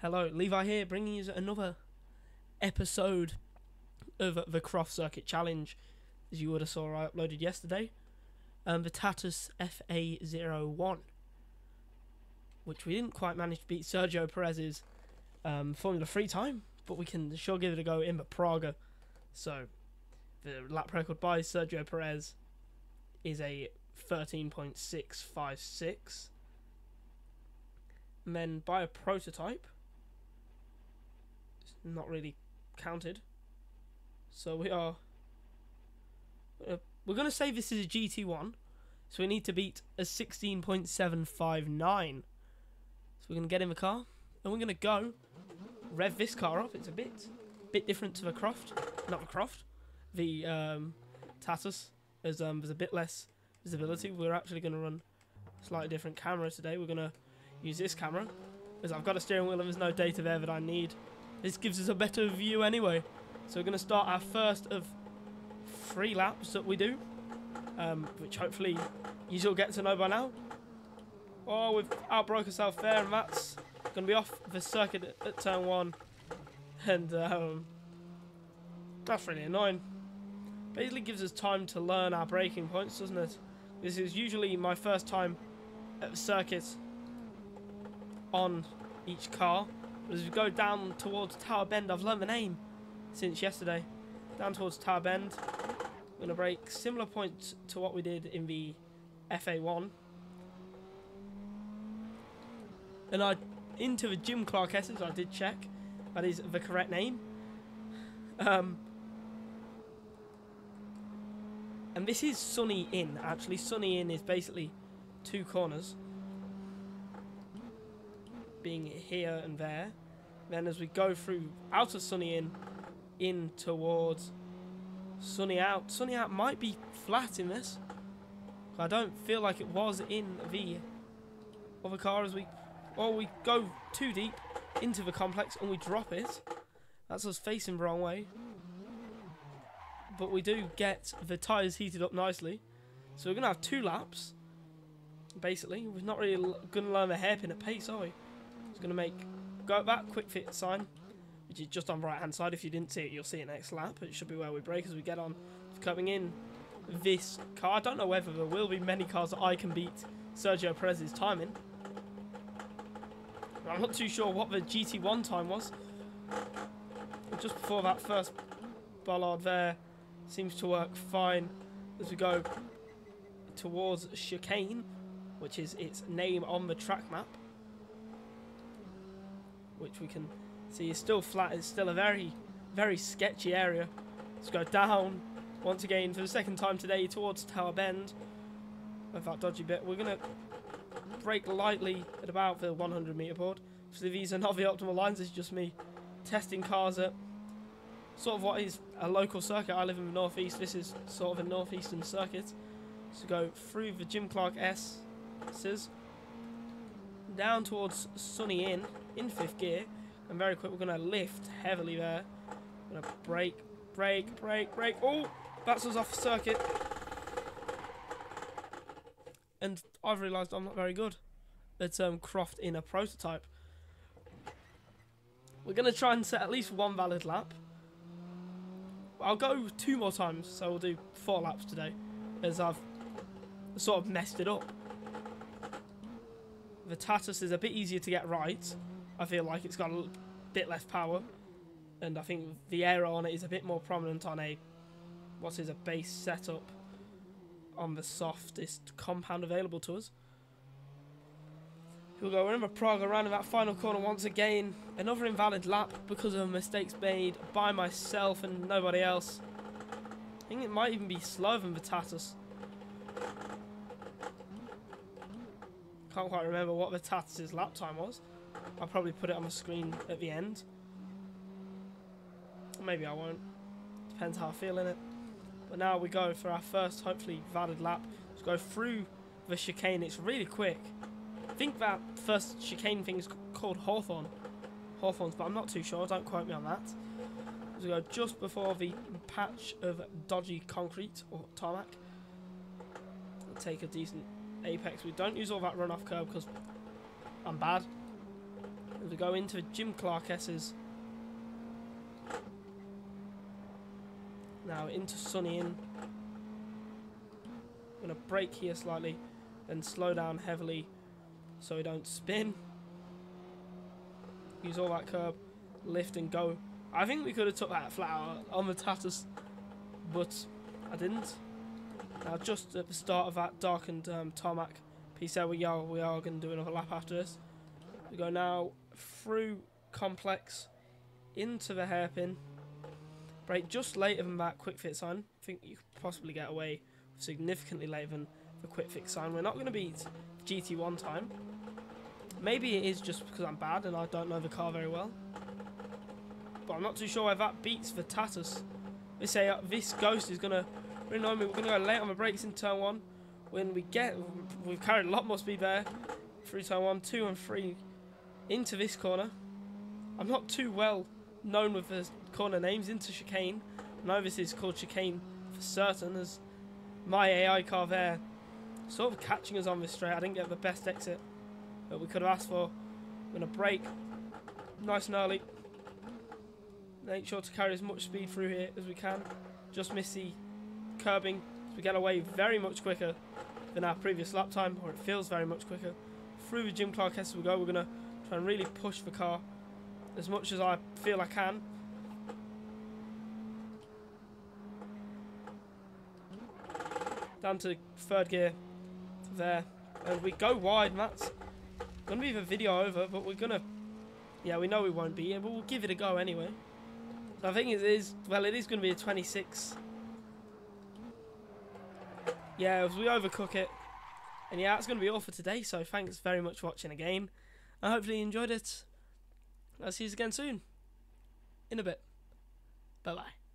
Hello, Levi here, bringing you another episode of the Croft Circuit Challenge, as you would have saw I uploaded yesterday. Um, the Tatus FA01, which we didn't quite manage to beat Sergio Perez's um, Formula 3 time, but we can sure give it a go in the Praga. So, the lap record by Sergio Perez is a 13.656. And then by a prototype, not really counted. So we are. Uh, we're going to say this is a GT1. So we need to beat a 16.759. So we're going to get in the car. And we're going to go rev this car up. It's a bit bit different to the Croft. Not the Croft. The um, Tatus. As, um, there's a bit less visibility. We're actually going to run slightly different camera today. We're going to use this camera. Because I've got a steering wheel and there's no data there that I need. This gives us a better view anyway. So we're going to start our first of three laps that we do. Um, which hopefully you'll get to know by now. Oh, we've outbroke ourselves there and that's going to be off the circuit at, at turn one. And um, that's really annoying. Basically gives us time to learn our braking points, doesn't it? This is usually my first time at the circuit on each car. As we go down towards Tower Bend, I've learned the name since yesterday. Down towards Tower Bend, we're going to break similar points to what we did in the FA1. And I into the Jim Clark Esses, I did check. That is the correct name. Um, and this is Sunny In, actually. Sunny In is basically two corners. Being here and there. Then as we go through out of Sunny In, in towards Sunny Out. Sunny Out might be flat in this. I don't feel like it was in the other car as we... Well, we go too deep into the complex and we drop it. That's us facing the wrong way but we do get the tyres heated up nicely. So we're going to have two laps, basically. We're not really going to learn the hairpin at pace, are we? Going to make go back Kwik Fit sign, which is just on the right hand side. If you didn't see it, you'll see it next lap. It should be where we break as we get on. Coming in this car. I don't know whether there will be many cars that I can beat Sergio Perez's timing. I'm not too sure what the GT1 time was. Just before that first bollard there, seems to work fine as we go towards Chicane, which is its name on the track map, which we can see is still flat. It's still a very, very sketchy area. Let's go down once again for the second time today towards Tower Bend. Of that dodgy bit, we're gonna brake lightly at about the 100 meter board. So these are not the optimal lines. It's just me testing cars at sort of what is a local circuit. I live in the northeast. This is sort of a northeastern circuit. So go through the Jim Clark S, says down towards Sunny Inn in fifth gear, and very quick we're gonna lift heavily there. Gonna brake, brake, brake, brake. Oh, that's us off the circuit. And I've realised I'm not very good at um, Croft in a prototype. We're going to try and set at least one valid lap. I'll go two more times, so we'll do four laps today, as I've sort of messed it up. The Tatus is a bit easier to get right. I feel like it's got a bit less power, and I think the aero on it is a bit more prominent on a what is a base setup on the softest compound available to us. We'll go remember Prague around in that final corner once again. Another invalid lap because of mistakes made by myself and nobody else. I think it might even be slower than the Tatus. Can't quite remember what the Vitatus's lap time was. I'll probably put it on the screen at the end. Maybe I won't. Depends how I feel in it. But now we go for our first, hopefully, valid lap. Let's go through the chicane. It's really quick I think that first chicane thing is called Hawthorne. Hawthorns, but I'm not too sure. Don't quote me on that. As we go just before the patch of dodgy concrete or tarmac. Take a decent apex. We don't use all that runoff curb because I'm bad. As we go into Jim Clark Esses. Now into Sunny in. Gonna brake here slightly, then slow down heavily so we don't spin. Use all that curb, lift and go. I think we could have took that flat out on the Tatus, but I didn't. Now just at the start of that darkened um, tarmac piece there, we are, we are going to do another lap after this. We go now through complex into the hairpin. Brake just later than that Kwik Fit sign. I think you could possibly get away significantly later than the quick fix sign. We're not going to beat GT1 time. Maybe it is just because I'm bad and I don't know the car very well. But I'm not too sure why that beats the Tatus. They say uh, this Ghost is going to really annoy me. We're going to go late on the brakes in turn 1. When we get, we've carried a lot more speed there. Through turn 1, 2 and 3 into this corner. I'm not too well known with the corner names into chicane. I know this is called chicane for certain as my AI car there sort of catching us on this straight. I didn't get the best exit that we could have asked for. I'm going to brake nice and early. Make sure to carry as much speed through here as we can. Just miss the curbing we get away very much quicker than our previous lap time, or it feels very much quicker. Through the Jim Clark as we go, we're going to try and really push the car as much as I feel I can. Down to third gear there. And we go wide, and that's going to be the video over, but we're going to... Yeah, we know we won't be, but we'll give it a go anyway. So I think it is... Well, it is going to be a 26. Yeah, as we overcook it. And yeah, that's going to be all for today, so thanks very much for watching again. I hopefully you enjoyed it. I'll see you again soon. In a bit. Bye-bye.